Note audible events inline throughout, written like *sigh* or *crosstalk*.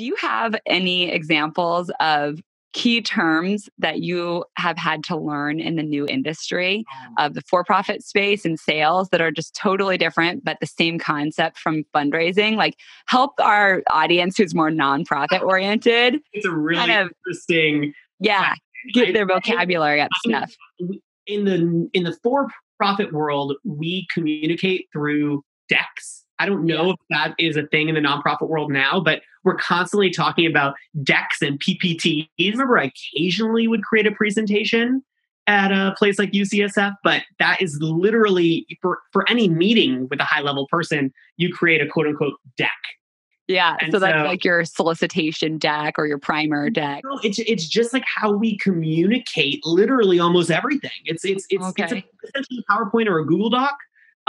Do you have any examples of key terms that you have had to learn in the new industry Oh. of the for profit space and sales that are just totally different, but the same concept from fundraising? Like, help our audience who's more nonprofit *laughs* oriented, It's a really Kind of- interesting yeah, get their vocabulary up stuff. in the in the for-profit world, we communicate through. I don't know if that is a thing in the nonprofit world now, but we're constantly talking about decks and PPTs. Remember, I occasionally would create a presentation at a place like UCSF, but that is literally for, for any meeting with a high level person, you create a quote unquote deck. Yeah, and so that's so- like your solicitation deck or your primer deck. No, it's it's just like how we communicate literally almost everything. It's it's it's, it's Okay. a, essentially a PowerPoint or a Google Doc.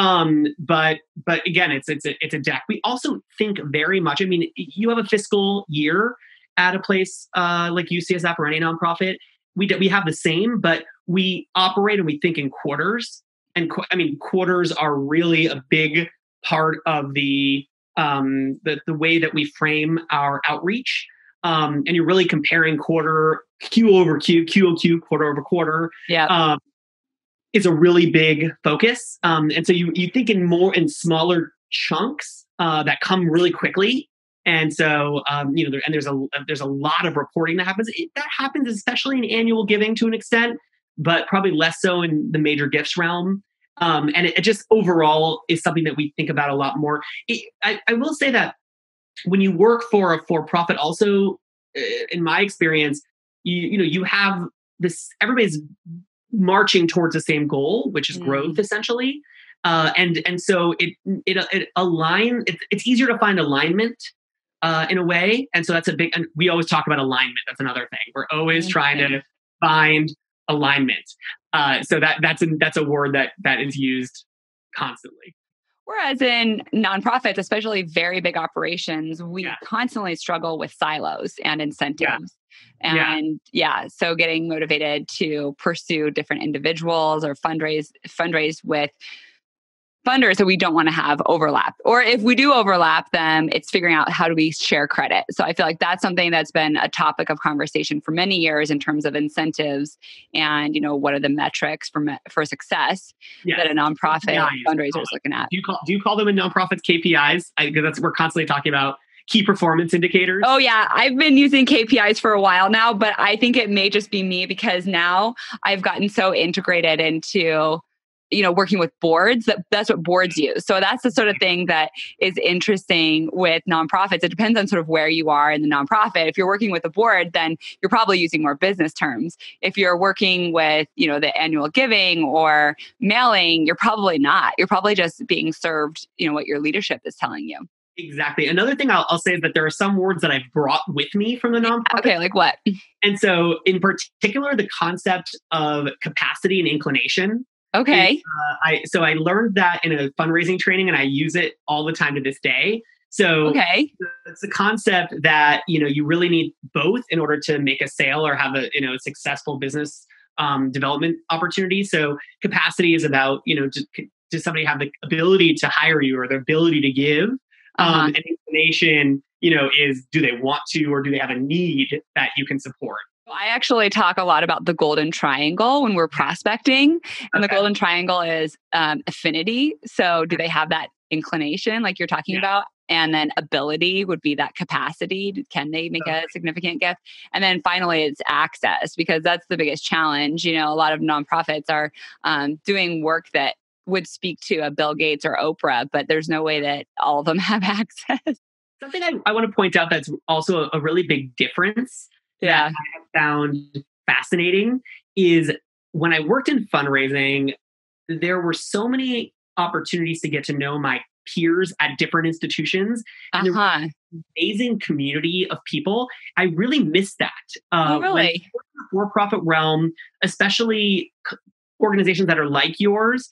Um, but but again, it's it's a, it's a deck. We also think very much. I mean, you have a fiscal year at a place uh, like UCSF or any nonprofit. We we have the same, but we operate and we think in quarters. And qu- I mean, quarters are really a big part of the um, the the way that we frame our outreach um, and you're really comparing quarter Q over Q, Q over Q, quarter over quarter, Yeah. um, is a really big focus. Um, and so you you think in more in smaller chunks uh, that come really quickly. And so um, you know, there, and there's a there's a lot of reporting that happens. It, that happens especially in annual giving to an extent, but probably less so in the major gifts realm. Um, and it, it just overall is something that we think about a lot more. It, I, I will say that when you work for a for profit, also uh, in my experience, you you know you have this everybody's marching towards the same goal, which is Mm. growth essentially. Uh, and and so it it, it align. It, it's easier to find alignment uh, in a way, and so that's a big. And we always talk about alignment. That's another thing. We're always trying to find alignment. Uh, so that that's a, that's a word that that is used constantly. Whereas in nonprofits, especially very big operations, we Yeah. constantly struggle with silos and incentives. Yeah. And yeah, so getting motivated to pursue different individuals or fundraise fundraise with funders that we don't want to have overlap. Or if we do overlap them, it's figuring out how do we share credit. So I feel like that's something that's been a topic of conversation for many years in terms of incentives and you know what are the metrics for me- for success Yeah. that a nonprofit KPIs, fundraiser is looking at. Do you call do you call them in nonprofits KPIs? Because that's we're constantly talking about key performance indicators. Oh yeah, I've been using KPIs for a while now, but I think it may just be me because now I've gotten so integrated into you know working with boards that that's what boards mm-hmm. use. So that's the sort of thing that is interesting with nonprofits. It depends on sort of where you are in the nonprofit. If you're working with a board, then you're probably using more business terms. If you're working with, you know, the annual giving or mailing, you're probably not. You're probably just being served, you know, what your leadership is telling you. Exactly. Another thing I'll, I'll say is that there are some words that I've brought with me from the nonprofit. Okay, like what? And so, in particular, the concept of capacity and inclination. Okay. Uh, I so I learned that in a fundraising training, and I use it all the time to this day. So Okay. it's the concept that you know you really need both in order to make a sale or have a you know successful business um, development opportunity. So capacity is about you know just, does somebody have the ability to hire you or the ability to give, Uh-huh. um, and inclination you know is do they want to or do they have a need that you can support. I actually talk a lot about the golden triangle when we're prospecting. And the golden triangle is um, affinity. So, do they have that inclination, like you're talking Yeah. about? And then ability would be that capacity. Can they make a significant gift? And then finally, it's access because that's the biggest challenge. You know, a lot of nonprofits are um, doing work that would speak to a Bill Gates or Oprah, but there's no way that all of them *laughs* have access. Something I, I want to point out that's also a, a really big difference Yeah. That I have found fascinating is when I worked in fundraising, there were so many opportunities to get to know my peers at different institutions, Uh And huh. amazing community of people. I really missed that. Uh, Oh, really? for profit realm, especially organizations that are like yours,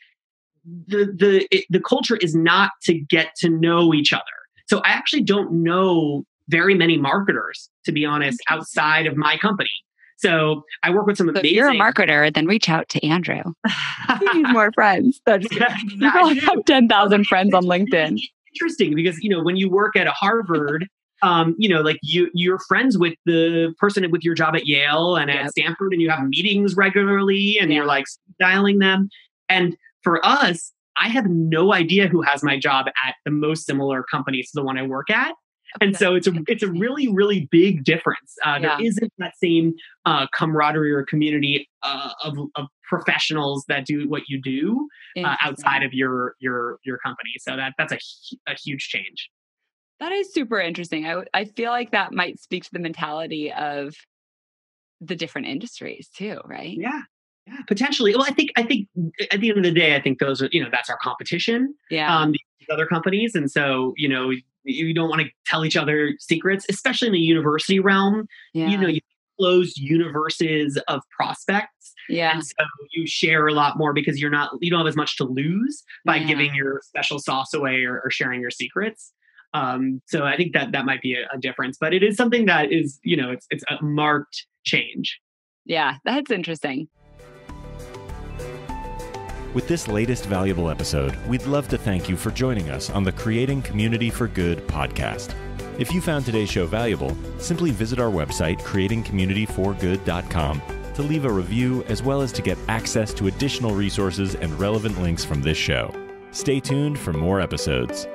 the the it, the culture is not to get to know each other. So I actually don't know very many marketers, to be honest, outside of my company. So I work with some So if you're a marketer, then reach out to Andrew. *laughs* You need more friends. Kidding. *laughs* *laughs* You probably have 10,000 friends on LinkedIn. Interesting because you know when you work at a Harvard um, you know, like you you're friends with the person with your job at Yale and Yep. at Stanford, and you have meetings regularly, and Yeah. you're like dialing them. And for us, I have no idea who has my job at the most similar companies to the one I work at. And so it's a it's a really really big difference. Uh, Yeah. There isn't that same uh, camaraderie or community uh, of, of professionals that do what you do uh, outside of your your your company. So that that's a a huge change. That is super interesting. I I feel like that might speak to the mentality of the different industries too, right? Yeah. Yeah, potentially. Well, I think I think at the end of the day, I think those are you know that's our competition. Yeah. Um, these other companies, and so you know you don't want to tell each other secrets, especially in the university realm. yeah. You know, you close universes of prospects, yeah. and so you share a lot more because you're not you don't have as much to lose by Yeah. giving your special sauce away or, or sharing your secrets. Um, so I think that that might be a, a difference, but it is something that is you know it's it's a marked change. Yeah. That's interesting. With this latest valuable episode, we'd love to thank you for joining us on the Creating Community for Good podcast. If you found today's show valuable, simply visit our website, creatingcommunityforgood.com, to leave a review as well as to get access to additional resources and relevant links from this show. Stay tuned for more episodes.